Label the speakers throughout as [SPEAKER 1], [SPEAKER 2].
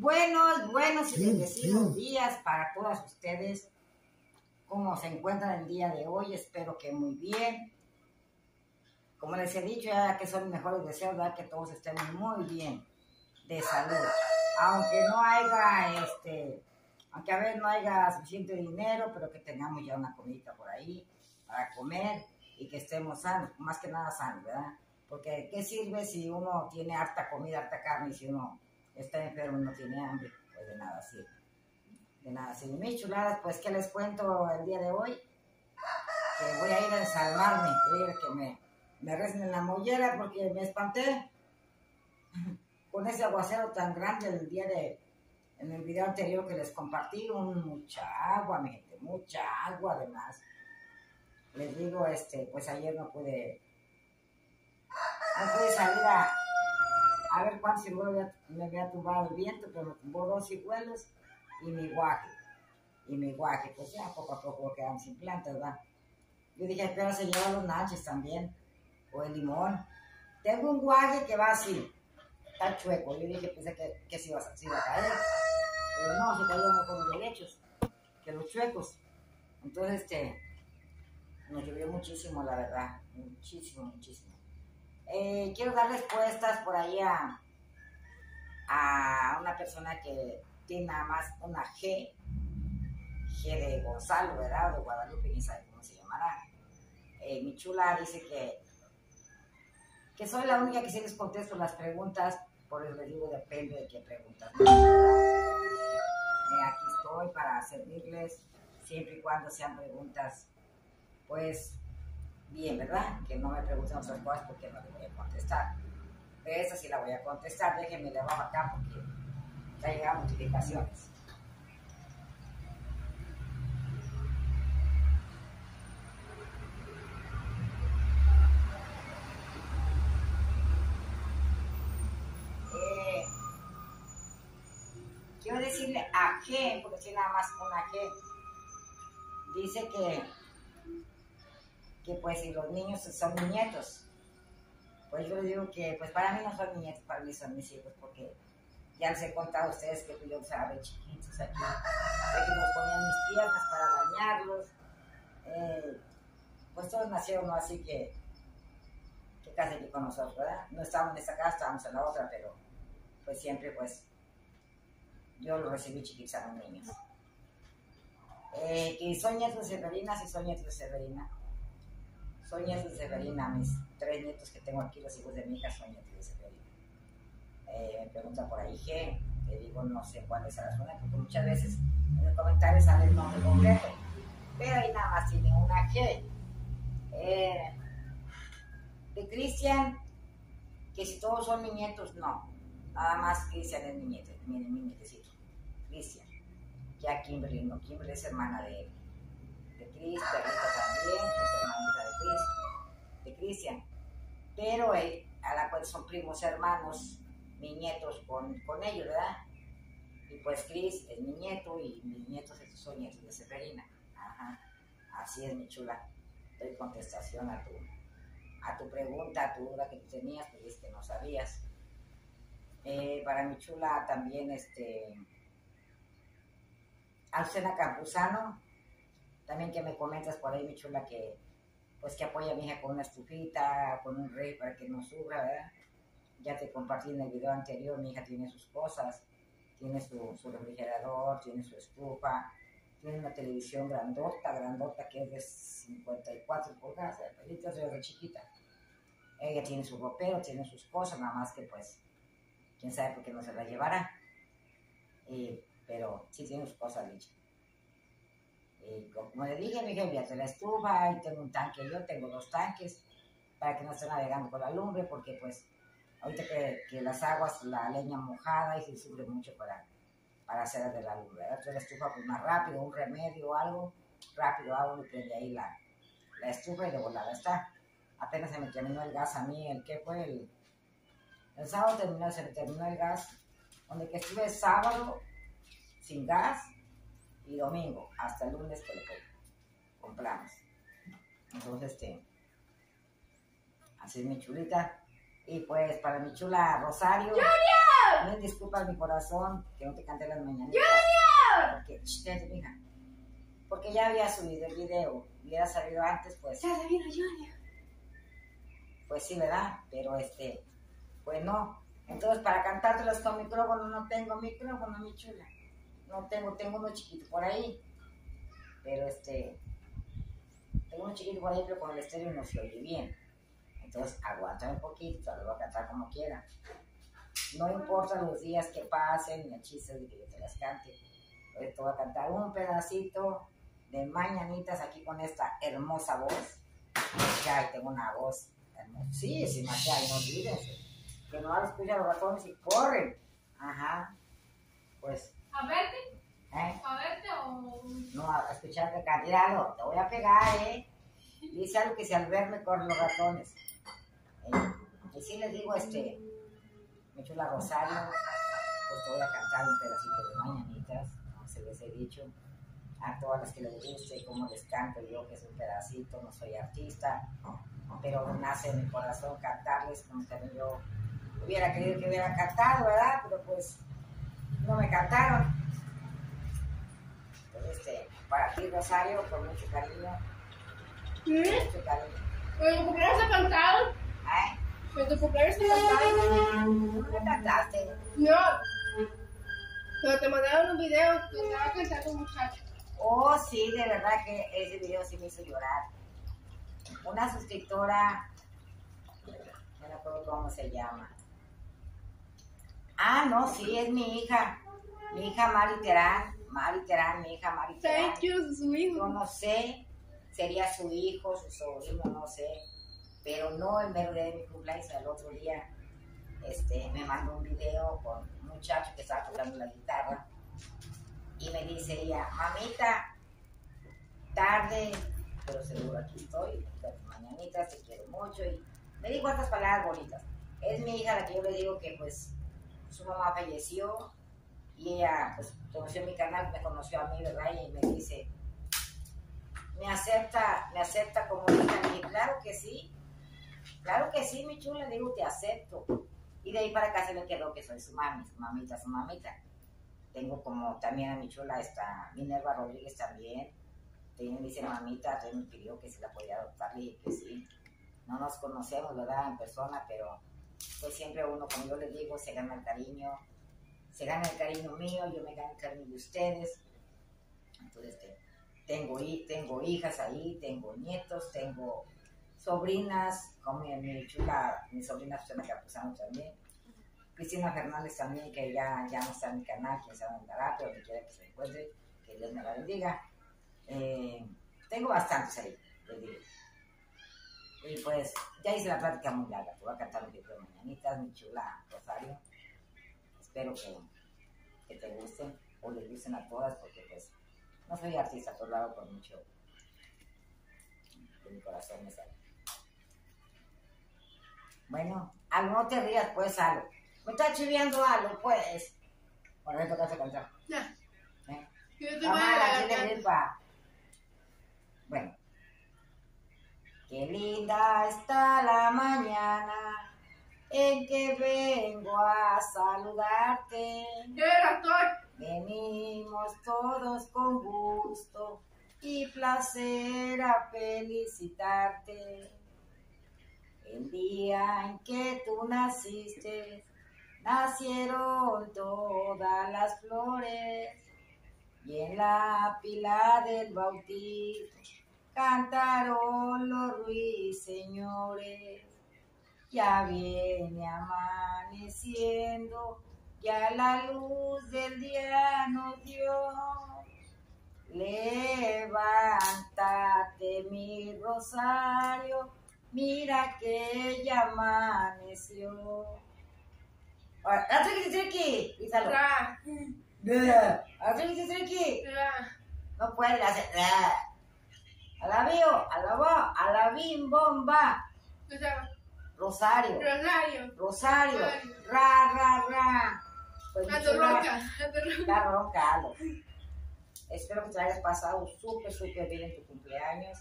[SPEAKER 1] Buenos, buenos y bendecidos días para todas ustedes. ¿Cómo se encuentran el día de hoy? Espero que muy bien. Como les he dicho, ya que son mis mejores deseos, ¿verdad? que todos estén muy bien de salud. Aunque no haya, este, aunque a veces no haya suficiente dinero, pero que tengamos ya una comida por ahí para comer y que estemos sanos, más que nada sanos, ¿verdad? Porque ¿qué sirve si uno tiene harta comida, harta carne y si uno está enfermo no tiene hambre? Pues de nada sirve. De nada sirve. Mis chuladas, pues ¿qué les cuento el día de hoy? Que voy a ir a ensalmarme, voy que me, me recen en la mollera porque me espanté con ese aguacero tan grande el día de, en el video anterior que les compartí, mucha agua, mi gente, mucha agua además. Les digo, este, pues ayer no pude no pude salir a, a ver cuántos igualos me había tumbado el viento, pero me tumbó dos igualos y mi guaje. Y mi guaje, pues ya poco a poco quedan sin plantas, ¿verdad? Yo dije, espera, se lleva los naches también, o el limón. Tengo un guaje que va así, está chueco. Yo dije, pensé que, que se, iba, iba a caer. Pero no, se cayó mejor los derechos que los chuecos. Entonces, este, nos llovió muchísimo, la verdad. Muchísimo, muchísimo. Eh, quiero dar respuestas por ahí a, una persona que tiene nada más una G, G de Gonzalo, ¿verdad? O de Guadalupe, ni sabe cómo se llamará. Eh, mi chula dice que, que soy la única que sí les contesto las preguntas, por el digo depende de qué preguntas. Eh, aquí estoy para servirles, siempre y cuando sean preguntas, pues, bien, ¿verdad? Que no me pregunten otras cosas porque no les voy a contestar. De esa sí la voy a contestar, déjenme le bajo acá porque ya llegan notificaciones. Eh, quiero decirle a G, porque tiene nada más una G. Dice que que pues si los niños son mis nietos, pues yo digo que pues para mí no son mis para mí son mis hijos, porque ya les he contado a ustedes que yo sabe chiquitos aquí, que nos ponían mis piernas para bañarlos, eh, pues todos nacieron ¿no? así que, que casi aquí con nosotros, ¿verdad? No estábamos en esta casa, estábamos en la otra, pero pues siempre pues yo los recibí chiquitos a los niños. Eh, que son nietos de Severina, sí son nietos de Severina. De Severina, mis tres nietos que tengo aquí, los hijos de mi hija, de Severina. Eh, me pregunta por ahí G, te digo, no sé cuál es la zona, porque muchas veces en el comentario sale el nombre completo, pero ahí nada más tiene una G. Eh, de Cristian, que si todos son mis nietos, no. Nada más Cristian es mi nieto, mi, mi nietecito. Cristian. Ya Kimberly no, Kimberly es hermana de él. Cris, también, es hermanita de Cris, de Cristian. Pero él, a la cual son primos hermanos, mis nietos con, con ellos, ¿verdad? Y pues Cris es mi nieto y mis nietos son nietos de Severina. Ajá. Así es, mi chula. Doy contestación a tu, a tu pregunta, a tu duda que tú tenías, pues es que no sabías. Eh, para mi chula también, este, Alcena Campuzano, también que me comentas por ahí, mi chula, que pues que apoya a mi hija con una estufita, con un rey para que no sufra, ¿verdad? Ya te compartí en el video anterior, mi hija tiene sus cosas, tiene su, refrigerador, tiene su estufa, tiene una televisión grandota, grandota, que es de 54 pulgadas, es de chiquita. Ella tiene su ropero, tiene sus cosas, nada más que pues, quién sabe por qué no se la llevará. Pero sí tiene sus cosas, dicho. Y como le dije, mi hija, ya la estufa, y tengo un tanque, yo tengo dos tanques, para que no esté navegando con la lumbre, porque pues, ahorita que, las aguas, la leña mojada, y se sufre mucho para, para hacer de la lumbre. Entonces la estufa, pues más rápido, un remedio algo, rápido hago y prende ahí la, la estufa y de volada está. Apenas se me terminó el gas a mí, el que fue el, el sábado terminó, se me terminó el gas, donde que estuve sábado sin gas y domingo, hasta el lunes que lo compramos. Entonces, este, así es mi chulita. Y pues para mi chula Rosario. Mil disculpas mi corazón que no te canté las. Porque, vente, mija. Porque ya había subido el video. Hubiera salido antes, pues.
[SPEAKER 2] Ya se vino Junior.
[SPEAKER 1] Pues sí, ¿verdad? Pero este, pues no. Entonces, para cantártelas con micrófono, no tengo micrófono, mi chula. No tengo, tengo uno chiquito por ahí. Pero este, tengo uno chiquito por ahí, pero con el estéreo no se oye bien. Entonces, aguántame un poquito, lo voy a cantar como quiera. No importa los días que pasen, ni el chiste de que yo te las cante. Te voy a cantar un pedacito de mañanitas aquí con esta hermosa voz. Ya tengo una voz hermosísima, ya, no olvídense. Que no escuchan los ratones y corren. Ajá. Pues,
[SPEAKER 2] ¿A verte?
[SPEAKER 1] ¿eh?
[SPEAKER 2] ¿A verte o.?
[SPEAKER 1] No, a escucharte cantar. te voy a pegar, ¿eh? Dice algo que si al verme corren los ratones. ¿eh? Y si les digo, este, mi chula Rosario, pues te voy a cantar un pedacito de mañanitas, como se les he dicho. A todas las que les guste, como les canto yo, que es un pedacito, no soy artista, pero nace en mi corazón cantarles como también yo hubiera querido que hubiera cantado, ¿verdad? Pero pues no me cantaron. Entonces, este, para ti, Rosario, con mucho cariño,
[SPEAKER 2] ¿Mm?
[SPEAKER 1] mucho cariño.
[SPEAKER 2] ¿En tu cumpleaños te cantaron?
[SPEAKER 1] Ay,
[SPEAKER 2] ¿En tu cumpleaños te cantaron?
[SPEAKER 1] ¿no me cantaste?
[SPEAKER 2] No. Pero te mandaron un video que estaba cantando un muchacho.
[SPEAKER 1] Oh, sí, de verdad que ese video sí me hizo llorar. Una suscriptora, no me acuerdo cómo se llama. Ah, no, sí, es mi hija. Mi hija Mari Terán. Mari Terán, mi hija Mari Terán.
[SPEAKER 2] Thank you, su
[SPEAKER 1] Yo
[SPEAKER 2] hijo.
[SPEAKER 1] no sé, sería su hijo, su sobrino, no sé. Pero no el mero día de mi cumpleaños, el otro día este, me mandó un video con un muchacho que estaba tocando la guitarra y me dice ella, mamita, tarde, pero seguro aquí estoy, las mañanitas, te quiero mucho y me dijo otras palabras bonitas. Es mi hija la que yo le digo que pues su mamá falleció y ella pues conoció mi canal, me conoció a mí, ¿verdad? Y me dice, me acepta, me acepta como hija. Le dije, claro que sí, claro que sí, mi chula, le digo, te acepto. Y de ahí para acá se me quedó que soy su mami, su mamita, su mamita. Tengo como también a mi chula, esta Minerva Rodríguez también. También me dice mamita, también me pidió que si la podía adoptar, le dije que sí. No nos conocemos, ¿verdad? En persona, pero pues siempre uno, como yo les digo, se gana el cariño. Se gana el cariño mío, yo me gano el cariño de ustedes. Entonces, este, tengo, tengo hijas ahí, tengo nietos, tengo sobrinas, como mi, mi chula, mi sobrina Susana Capuzano también. Cristina Fernández también, que ya, ya no está en mi canal, sabe dónde andará, pero que quiera que se encuentre, que Dios me la bendiga. Eh, tengo bastantes ahí, les digo. Y pues, ya hice la plática muy larga, te voy a cantar un poquito de mañanitas, mi chula Rosario. Espero que, que te gusten o les gusten a todas, porque pues, no soy artista, por lado con mucho de mi corazón me sale. Bueno, algo no te rías, pues, algo. Me está chiviando algo, pues. Por eso te vas a cantar.
[SPEAKER 2] Ya.
[SPEAKER 1] ¿eh?
[SPEAKER 2] Yo te voy a.
[SPEAKER 1] Bueno. Qué linda está la mañana en que vengo a saludarte. Venimos todos con gusto y placer a felicitarte. El día en que tú naciste, nacieron todas las flores y en la pila del bautismo cantaron los ruiseñores. Ya viene amaneciendo, ya la luz del día nos dio. Levántate mi rosario, mira que ya amaneció. Ahora, ¡ah. ¡Ah, triqui, triqui!
[SPEAKER 2] Ra.
[SPEAKER 1] No puede hacer. Alabío, alabó, alabim, bomba. Rosario,
[SPEAKER 2] Rosario.
[SPEAKER 1] Rosario,
[SPEAKER 2] Rosario.
[SPEAKER 1] ra, ra, ra. Pues
[SPEAKER 2] roca. A tu roca.
[SPEAKER 1] Roncando. Espero que te hayas pasado súper, súper bien en tu cumpleaños.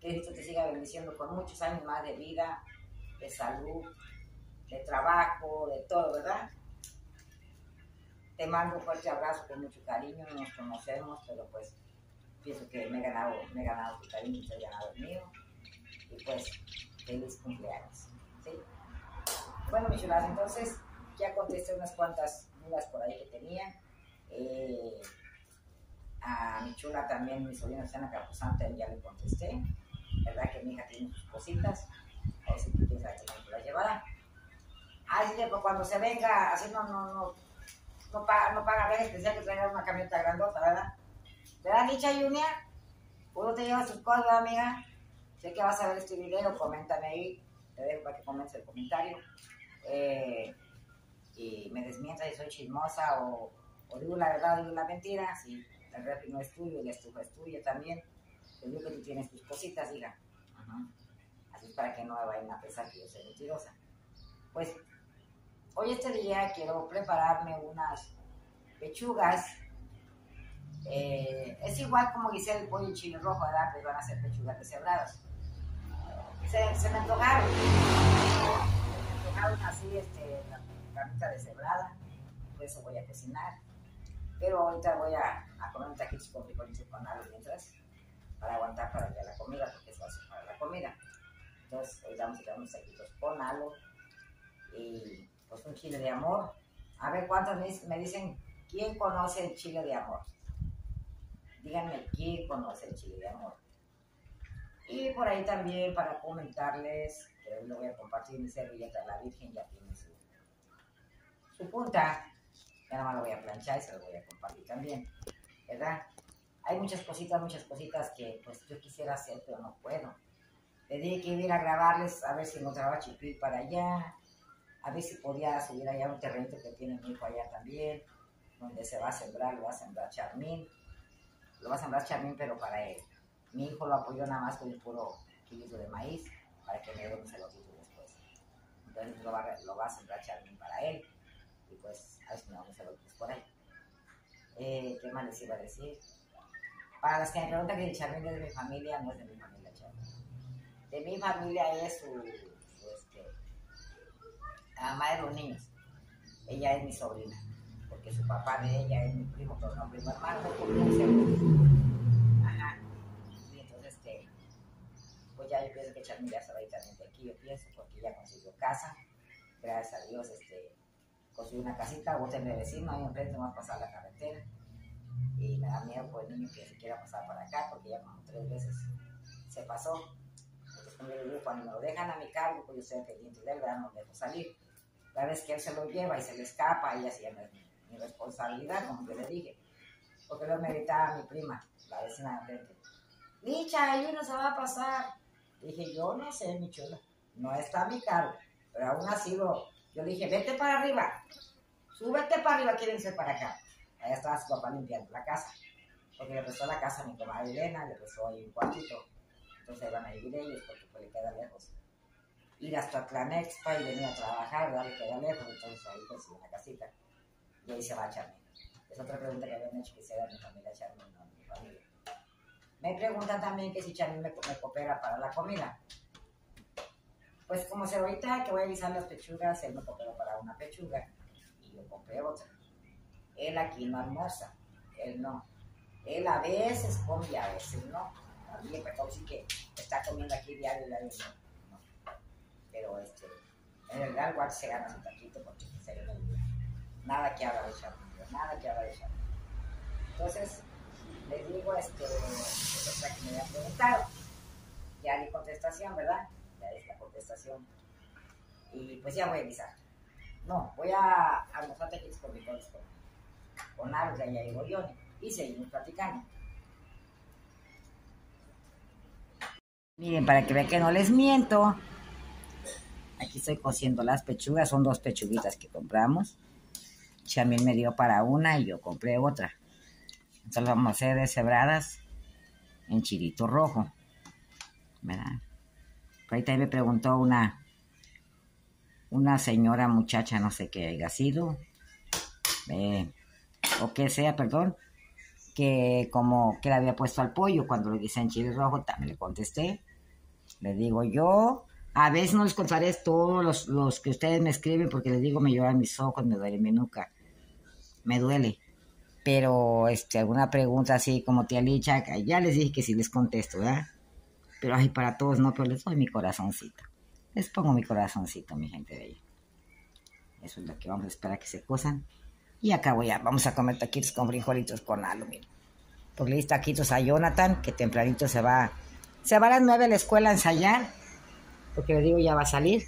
[SPEAKER 1] Que Cristo te siga bendiciendo con muchos años más de vida, de salud, de trabajo, de todo, ¿verdad? te mando un fuerte abrazo con mucho cariño, no nos conocemos, pero pues pienso que me he ganado, me he ganado tu cariño te he ganado el mío. Y pues, feliz cumpleaños. ¿sí? Bueno, mis chulas, entonces ya contesté unas cuantas dudas por ahí que tenía. Eh, a mi chula también, mi sobrina Susana Capuzante, ya le contesté. ¿Verdad que mi hija tiene sus cositas? A ver si tú me la llevará. Así que pues, cuando se venga, así no, no, no, no paga, no paga ver especial que traiga una camioneta grandota, ¿verdad? ¿Verdad, Licha Junior? Uno te lleva sus cosas, amiga. Sé que vas a ver este video, coméntame ahí. Te dejo para que comentes el comentario. Eh, y me desmientas si soy chismosa o, digo la verdad o digo la mentira. Si el refri no es tuyo y la estufa es tuya también. Te digo que tú tienes tus cositas, diga. Así es para que no me vayan a pensar que yo soy mentirosa. Pues hoy este día quiero prepararme unas pechugas eh, es igual como dice el pollo chile rojo, ¿verdad? Pero van a ser pechugas deshebradas. Se, se me antojaron. Se me antojaron así, este, la carnita deshebrada. Por eso voy a cocinar. Pero ahorita voy a, a comer un taquito con frijolitos con algo mientras, para aguantar para ya la comida, porque eso hace para la comida. Entonces, hoy vamos a echar unos taquitos con algo y pues un chile de amor. A ver cuántos me dicen, ¿quién conoce el chile de amor? Díganme quién conoce el chile de amor. Y por ahí también para comentarles, que hoy lo voy a compartir mi servilleta, la Virgen ya tiene su, punta. Ya nada más lo voy a planchar y se lo voy a compartir también. ¿Verdad? Hay muchas cositas, muchas cositas que pues yo quisiera hacer, pero no puedo. Le dije que ir a grabarles, a ver si encontraba chipil para allá, a ver si podía subir allá un terreno que tiene mi hijo allá también, donde se va a sembrar, lo va a sembrar Charmín lo va a sembrar Charmín, pero para él. Mi hijo lo apoyó nada más con el puro kilito de maíz para que me dé un celotito después. Entonces lo va, lo va a sembrar Charmín para él y pues a si me da un celotitos por ahí. Eh, ¿Qué más les iba a decir? Para las que me preguntan que el Charmín es de mi familia, no es de mi familia Charmín. De mi familia es su, su este, la mamá de los niños. Ella es mi sobrina porque su papá de ella es mi primo, pero no primo hermano, Ajá. Y entonces, este, pues ya yo pienso que Charmy ya se va a ir también de aquí, yo pienso, porque ya consiguió casa, gracias a Dios, este, consiguió una casita, vos tenés vecino, ahí enfrente vamos a pasar la carretera, y me da miedo por el niño que se quiera pasar para acá, porque ya como tres veces se pasó. Entonces, digo, cuando me lo dejan a mi cargo, pues yo estoy pendiente de él, ¿verdad? no dejo salir. La vez que él se lo lleva y se le escapa, y así ya no es mi responsabilidad, como yo le dije. Porque luego me gritaba mi prima, la vecina de frente. Licha, ahí no se va a pasar. Dije, yo no sé, mi chula, no está mi cargo. Pero aún así lo, yo dije, vete para arriba, súbete para arriba, quédense para acá. Allá estaba su papá limpiando la casa. Porque le prestó la casa a mi comadre Elena, le prestó ahí un cuartito. Entonces van a vivir ellos porque pues, le queda lejos. Ir hasta Tlanexpa y venir a trabajar, ¿verdad? le queda lejos, entonces ahí consiguió una casita y ahí se va Charmin. Es otra pregunta que habían hecho que se mi familia Charmin, no mi familia. Me preguntan también que si Charmin me, coopera para la comida. Pues como se ahorita que voy a avisar las pechugas, él me cooperó para una pechuga y yo compré otra. Él aquí no almuerza, él no. Él a veces come y a veces no. A mí me sí que está comiendo aquí diario, diario, no. no. Pero este, en realidad igual se gana su taquito porque se le nada que de Charmin, nada que de Charmin. Entonces, les digo, este, otra que me habían preguntado, ya di contestación, ¿verdad? Ya di la contestación. Y pues ya voy a avisar. No, voy a almorzar tequilas con mi con, con algo, ya llegó Johnny, y seguimos platicando. Miren, para que vean que no les miento, aquí estoy cociendo las pechugas, son dos pechuguitas que compramos. Chamil me dio para una y yo compré otra. Entonces vamos a hacer deshebradas en chilito rojo. ¿Verdad? Por ahí también me preguntó una, una señora muchacha, no sé qué haya sido, eh, o que sea, perdón, que como que le había puesto al pollo cuando le dicen chile rojo, también le contesté. Le digo yo, a veces no les contaré todos los, los, que ustedes me escriben porque les digo me lloran mis ojos, me duele mi nuca me duele. Pero, este, alguna pregunta así como tía Licha, ya les dije que sí les contesto, ¿verdad? Pero, ay, para todos no, pero les doy mi corazoncito. Les pongo mi corazoncito, mi gente de. Eso es lo que vamos a esperar que se cosan. Y acá voy a, vamos a comer taquitos con frijolitos con aluminio. Porque le di taquitos a Jonathan, que tempranito se va, se va a las nueve a la escuela a ensayar. Porque le digo, ya va a salir.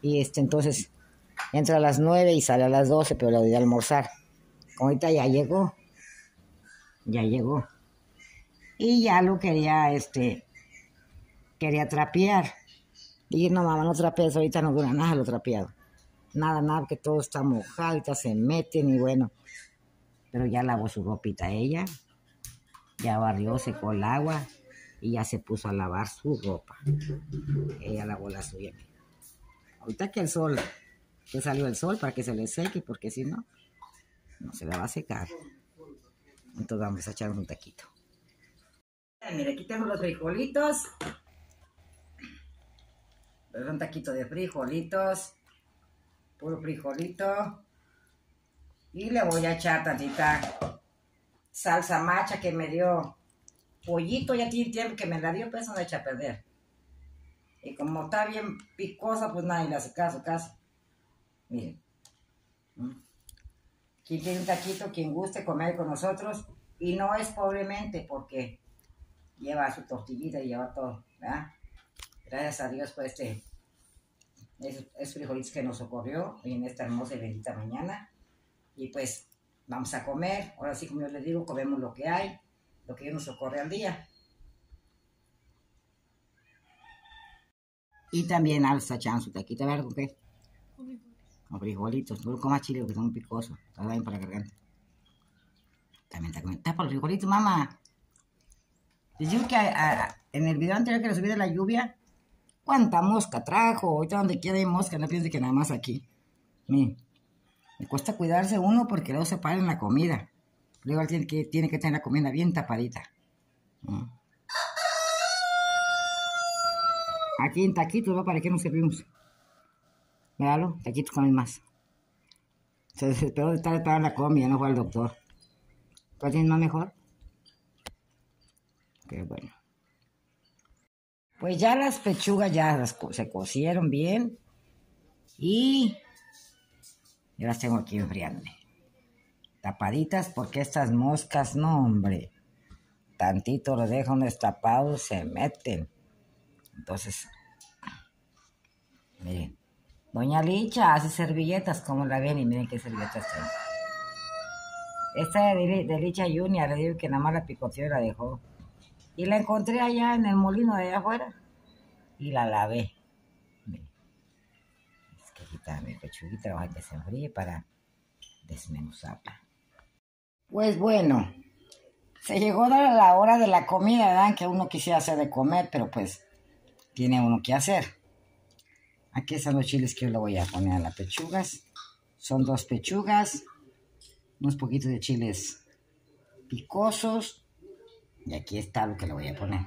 [SPEAKER 1] Y este, entonces, entra a las nueve y sale a las doce, pero le doy a almorzar. Ahorita ya llegó. Ya llegó. Y ya lo quería, este, quería trapear. Y no, mamá, no trapees, ahorita no dura nada lo trapeado. Nada, nada, que todo está mojado, ahorita se meten y bueno. Pero ya lavó su ropita ella, ya barrió, secó el agua y ya se puso a lavar su ropa. Ella lavó la suya. Ahorita que el sol, que salió el sol para que se le seque, porque si no, no se la va a secar. Entonces vamos a echar un taquito. Mire, aquí tengo los frijolitos. Un taquito de frijolitos. Puro frijolito. Y le voy a echar tantita salsa macha que me dio pollito. Ya tiene tiempo que me la dio, pues no la echa a perder. Y como está bien picosa, pues nadie le hace caso, caso. Miren. Quien tiene un taquito, quien guste comer con nosotros. Y no es pobremente porque lleva su tortillita y lleva todo. Gracias a Dios por este es, que nos ocurrió en esta hermosa y bendita mañana. Y pues vamos a comer. Ahora sí, como yo les digo, comemos lo que hay, lo que nos ocurre al día. Y también alza echan su taquito, ¿verdad? ¿Con qué? Con frijolitos. No comas chile porque son picosos. Está bien para la garganta. También está comiendo. Tapa los frijolitos, mamá. Les digo que en el video anterior que les subí de la lluvia, ¿Cuánta mosca trajo? Ahorita donde quiera hay mosca, no piense que nada más aquí. me cuesta cuidarse uno porque luego se para en la comida. Luego tiene que, tiene que tener la comida bien tapadita. Aquí en taquitos, ¿no? ¿Para qué nos servimos? Míralo, taquitos comen más. Se desesperó de estar en la comida, no fue al doctor. ¿Cuál tienes más mejor? Qué bueno. Pues ya las pechugas ya se cocieron bien y yo las tengo aquí enfriándome. Tapaditas porque estas moscas, no hombre, tantito lo dejan destapados, se meten. Entonces, miren, Doña Licha hace servilletas como la ven y miren qué servilletas tengo. Esta de, Licha Junior, le digo que nada más la picoteó y la dejó. Y la encontré allá en el molino de allá afuera. Y la lavé. Es que quitar mi pechuguita, a que se enfríe para desmenuzarla. Pues bueno, se llegó la hora de la comida, ¿verdad? Que uno quisiera hacer de comer, pero pues tiene uno que hacer. Aquí están los chiles que yo le voy a poner a las pechugas. Son dos pechugas, unos poquitos de chiles picosos y aquí está lo que le voy a poner.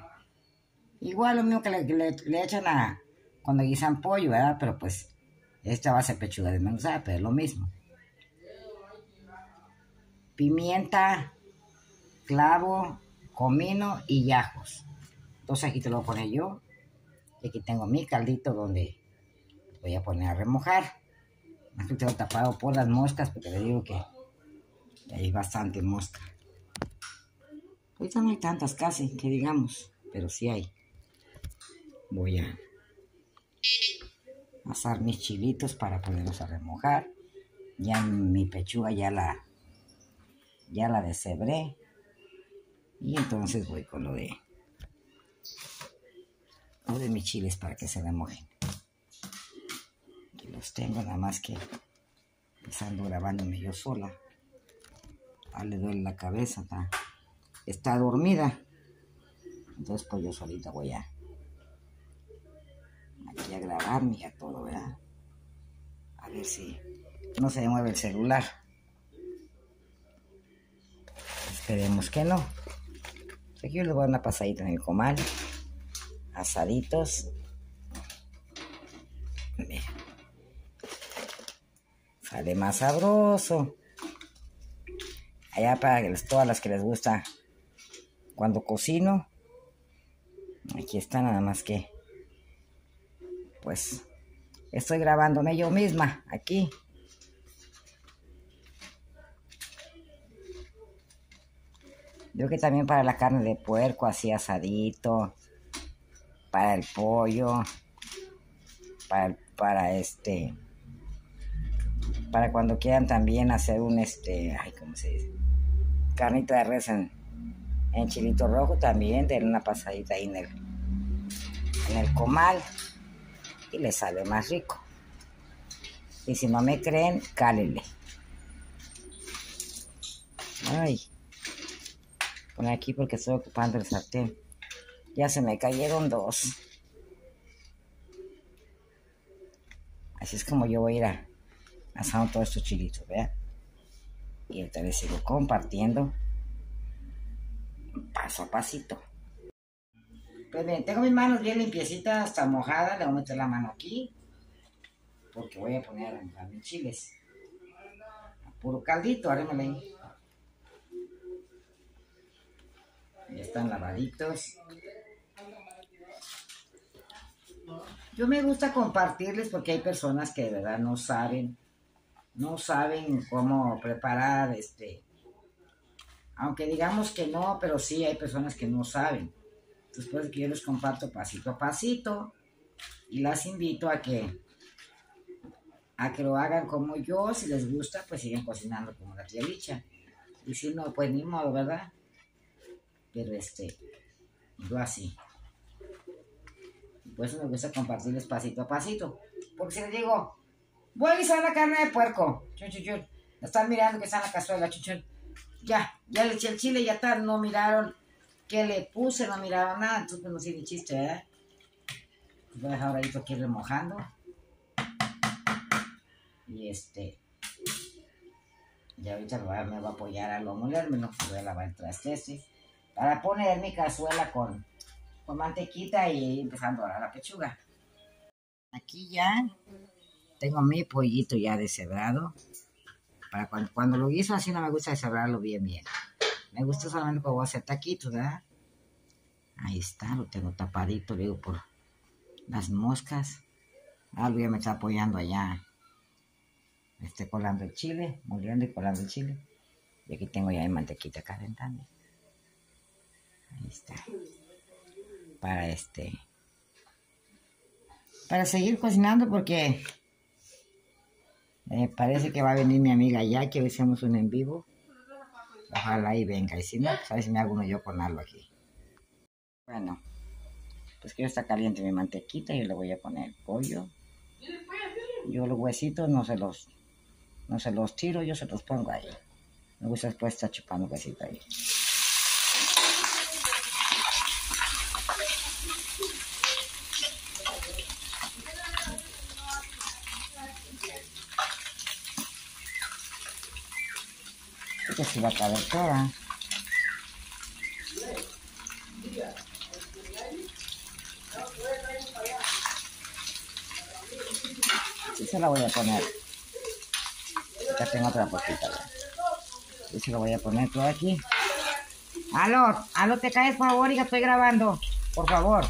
[SPEAKER 1] Igual lo mismo que le, echan a cuando guisan pollo, ¿verdad? Pero pues esta va a ser pechuga de desmenuzada, pero es lo mismo. Pimienta, clavo, comino y yajos. Entonces aquí te lo voy a poner yo. Y aquí tengo mi caldito donde voy a poner a remojar. Aquí tengo tapado por las moscas porque le digo que hay bastante mosca. Ahorita no hay tantas casi, que digamos, pero sí hay. Voy a asar mis chilitos para poderlos a remojar. Ya mi pechuga ya la ya la deshebré. Y entonces voy con lo de lo de mis chiles para que se remojen. Los tengo, nada más que empezando grabándome yo sola. Ah, le duele la cabeza, está dormida. Entonces pues yo solita voy a aquí a grabarme y a todo, ¿verdad? A ver si no se mueve el celular. Esperemos que no. Aquí les voy a dar una pasadita en el comal. Asaditos. Sale más sabroso. Allá para todas las que les gusta cuando cocino. Aquí está nada más que, pues, estoy grabándome yo misma aquí. Yo que también para la carne de puerco, así asadito, para el pollo, para, para este, para cuando quieran también hacer un este, ay, ¿cómo se dice? Carnita de res en, en chilito rojo también, denle una pasadita ahí en el, en el comal y le sale más rico. Y si no me creen, cálele. Ay, pon aquí porque estoy ocupando el sartén. Ya se me cayeron dos. Así es como yo voy a ir a, asando todos estos chilitos, ¿vean? Y ahorita les sigo compartiendo paso a pasito. Pues bien, tengo mis manos bien limpiecitas, hasta mojadas. Le voy a meter la mano aquí. Porque voy a poner a mis chiles. puro caldito, me ahí. Ya están lavaditos. Yo me gusta compartirles porque hay personas que de verdad no saben no saben cómo preparar este. Aunque digamos que no, pero sí hay personas que no saben. Después que yo les comparto pasito a pasito y las invito a que a que lo hagan como yo, si les gusta, pues siguen cocinando como la tía Licha. Y si no, pues ni modo, ¿verdad? Pero este, yo así. Por eso me gusta compartirles pasito a pasito. Porque si les digo, Voy a guisar la carne de puerco. Chun, chun. Están mirando que está en la cazuela, chun, Ya, ya le eché el chile, ya está. No miraron qué le puse, no miraron nada. Entonces, pues no ni chiste, ¿eh? Voy a dejar ahí aquí remojando. Y este. Y ahorita me va a apoyar a lo molerme, no voy a lavar el traste ese. Para poner mi cazuela con, con mantequita y empezando a la pechuga. Aquí ya tengo mi pollito ya deshebrado. Para cuando, cuando, lo guiso así no me gusta deshebrarlo bien, bien. Me gusta solamente cuando voy a hacer taquitos, ¿verdad? Ahí está, lo tengo tapadito, digo, por las moscas. Ah, ya me está apoyando allá. Estoy colando el chile, moliendo y colando el chile. Y aquí tengo ya mi mantequita calentando. Ahí está. Para este. Para seguir cocinando porque eh, parece que va a venir mi amiga ya, que hoy hacemos un en vivo. Ojalá y venga. Y si no, pues a ver si me hago uno yo con algo aquí. Bueno, pues que ya está caliente mi mantequita. Yo le voy a poner pollo. Yo los huesitos no se los, no se los tiro, yo se los pongo ahí. Me gusta después estar chupando huesito ahí. Que se va a caber toda. Y se la voy a poner. Ya tengo otra poquita. Y se la voy a poner todo aquí. Aló, aló, te caes, por favor, y estoy grabando. Por favor.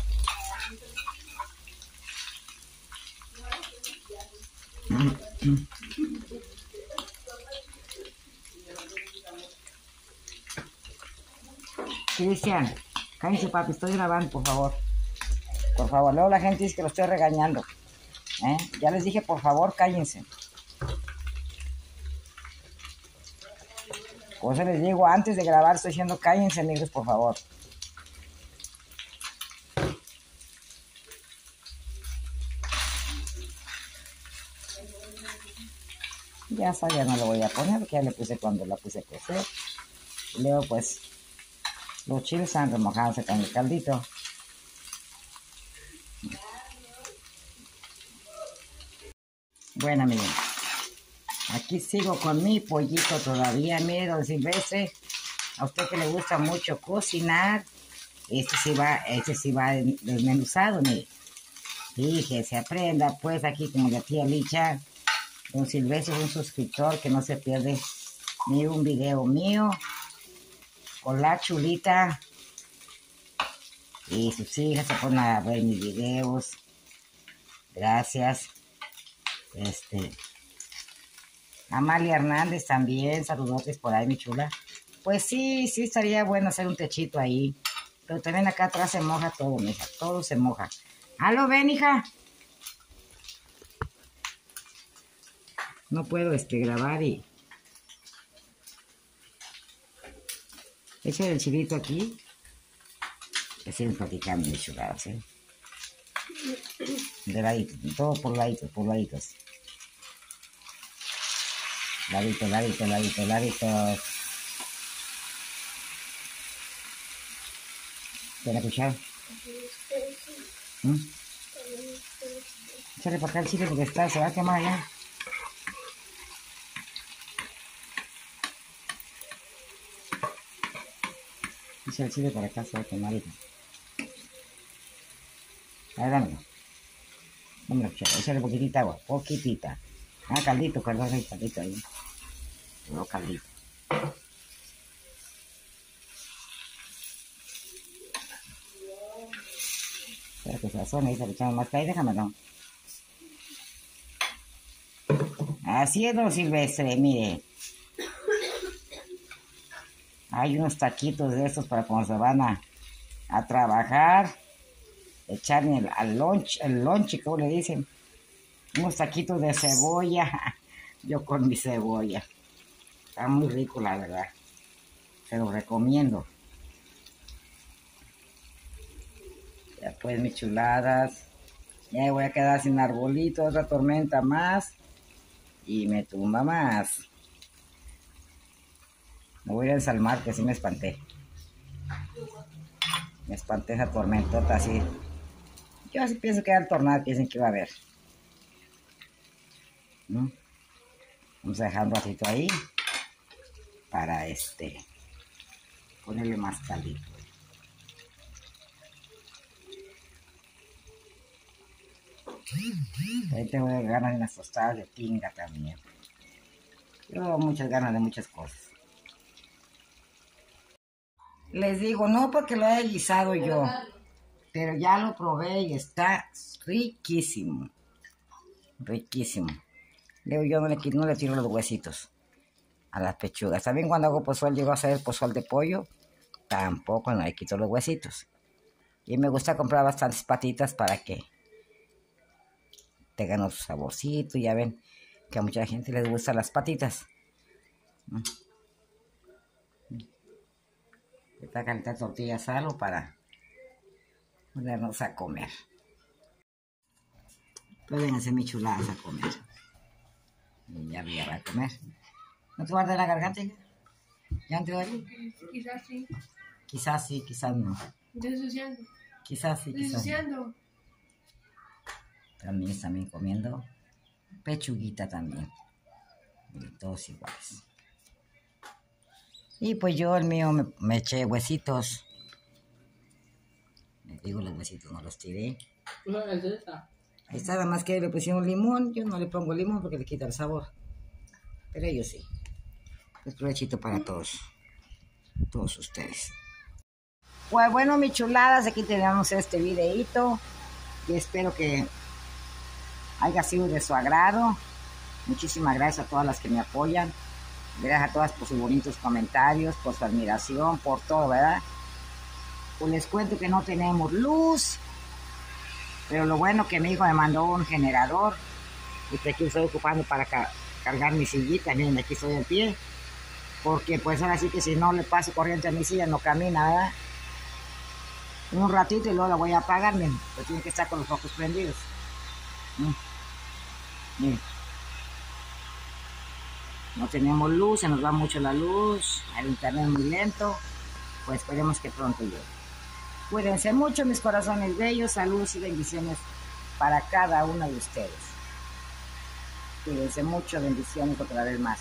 [SPEAKER 1] Cristian, cállense papi, estoy grabando, por favor. Por favor, luego la gente dice que lo estoy regañando. ¿eh? Ya les dije, por favor, cállense. Cosa les digo, antes de grabar estoy diciendo, cállense, amigos, por favor. Ya sabía, no lo voy a poner, porque ya le puse cuando la puse a cocer. Y luego, pues, los chiles están remojados con el caldito. Bueno, amigos. Aquí sigo con mi pollito todavía. Mire, don Silvestre. A usted que le gusta mucho cocinar. Este sí va, este sí va desmenuzado, mire. Fíjese, aprenda pues aquí como la tía Licha. Don Silvestre es un suscriptor que no se pierde ni un video mío con la chulita y sus hijas se ponen a ver mis videos. Gracias. Este. Amalia Hernández también, saludotes por ahí, mi chula. Pues sí, sí estaría bueno hacer un techito ahí. Pero también acá atrás se moja todo, mija. Todo se moja. ¿Aló, ven, hija? No puedo este, grabar y... Echa el chilito aquí. Que siguen platicando chuladas, ¿eh? De ladito, todo por laditos, por laditos. Ladito, ladito, ladito, ladito. ¿Te la cuchara? ¿Mm? Para acá el chile porque está, se va a quemar ya. Echa el chile para acá, se va a ver, dámelo. Dámelo, cuchara. Échale poquitita agua, poquitita. Ah, caldito, perdón, hay caldito ahí. No, caldito. Espera que se asone ahí, se le echamos más ahí, déjamelo. Así es, don Silvestre, mire. Hay unos taquitos de estos para cuando se van a, a trabajar. Echarle el, al lunch, el lunch, ¿cómo le dicen? Unos taquitos de cebolla. Yo con mi cebolla. Está muy rico, la verdad. Se lo recomiendo. Ya pues, mis chuladas. Ya voy a quedar sin arbolito, otra tormenta más. Y me tumba más. Me voy a ensalmar, que sí me espanté. Me espanté esa tormentota así. Yo así pienso que era el tornado que dicen que iba a haber. Vamos a dejar un ratito ahí para este ponerle más caldito. Ahí tengo ganas de unas tostadas de tinga también. Yo muchas ganas de muchas cosas. Les digo, no porque lo haya guisado yo, pero ya lo probé y está riquísimo. Riquísimo. Luego yo no le, no le tiro los huesitos a las pechugas. También cuando hago pozol, llego a hacer pozol de pollo, tampoco no le quito los huesitos. Y me gusta comprar bastantes patitas para que tengan otro saborcito. Ya ven que a mucha gente les gustan las patitas. Esta calita tortilla salo para ponernos a comer. Pueden hacer mis chuladas a comer. Y ya voy a comer. ¿No te guarda la garganta? hija? ¿Ya no te duele?
[SPEAKER 2] Quizás sí.
[SPEAKER 1] Quizás sí, quizás no.
[SPEAKER 2] Ensuciando.
[SPEAKER 1] Quizás sí, quizás no.
[SPEAKER 2] ensuciando.
[SPEAKER 1] También también comiendo pechuguita también. Y todos iguales. Y pues yo el mío me, me eché huesitos. Les digo los huesitos, no los tiré. Ahí está, nada más que le pusieron limón. Yo no le pongo limón porque le quita el sabor. Pero ellos sí. Pues provechito para todos. Todos ustedes. Pues bueno, mis chuladas, aquí tenemos este videito. Y espero que haya sido de su agrado. Muchísimas gracias a todas las que me apoyan. Gracias a todas por sus bonitos comentarios, por su admiración, por todo, ¿verdad? Pues les cuento que no tenemos luz. Pero lo bueno que mi hijo me mandó un generador. Y que aquí estoy ocupando para ca- cargar mi sillita. Miren, aquí estoy al pie. Porque pues ahora sí que si no le paso corriente a mi silla no camina, ¿verdad? Un ratito y luego la voy a apagar, miren. Pues tiene que estar con los ojos prendidos. Mm. Miren. No tenemos luz, se nos va mucho la luz, el internet muy lento, pues esperemos que pronto llegue. Cuídense mucho, mis corazones bellos, saludos y bendiciones para cada uno de ustedes. Cuídense mucho, bendiciones otra vez más.